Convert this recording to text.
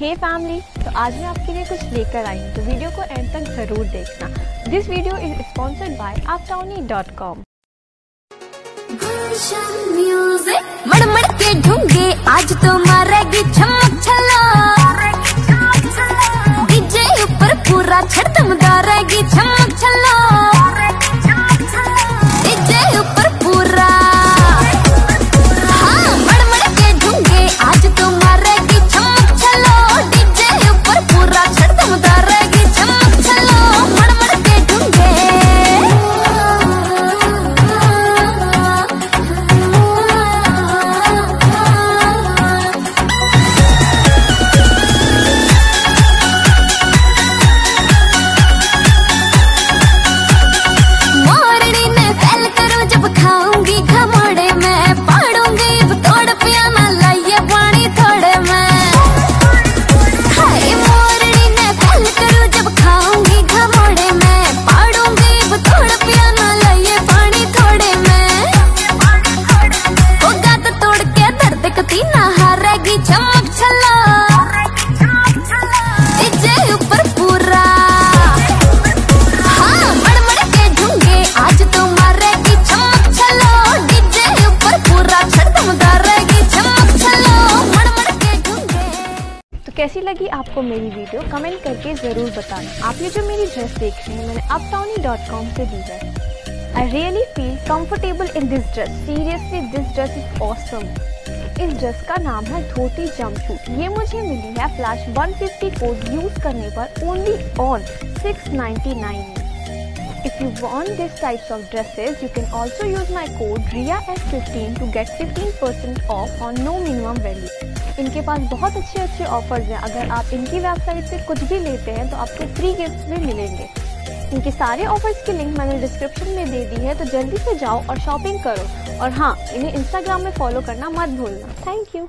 हे family तो आज मैं आपके लिए कुछ लेकर आई हूँ तो वीडियो को एंड तक ज़रूर देखना। This video is sponsored by आप टाउनी डॉट कॉम कैसी लगी आपको मेरी वीडियो, कमेंट करके ज़रूर बताना। आप ये जो मेरी ड्रेस देख रहे हैं, मैंने अपटाउनी डॉट कॉम से ली है। I really feel comfortable in this dress seriously this dress is awesome इस ड्रेस का नाम है धोती जंपसूट ये मुझे मिली है फ्लैश 150 कोड यूज़ करने पर ओनली ऑन 699 में If you want this types of dresses, you can also use my code RIA15 to get 15% off on no minimum value. इनके पास बहुत अच्छे अच्छे ऑफर्स हैं। अगर आप इनकी वेबसाइट से कुछ भी लेते हैं तो आपको फ्री गिफ्ट भी मिलेंगे। इनके सारे ऑफर्स की लिंक मैंने डिस्क्रिप्शन में दे दी है तो जल्दी से जाओ और शॉपिंग करो। और हाँ इन्हें इंस्टाग्राम में फॉलो करना मत भूलना। Thank you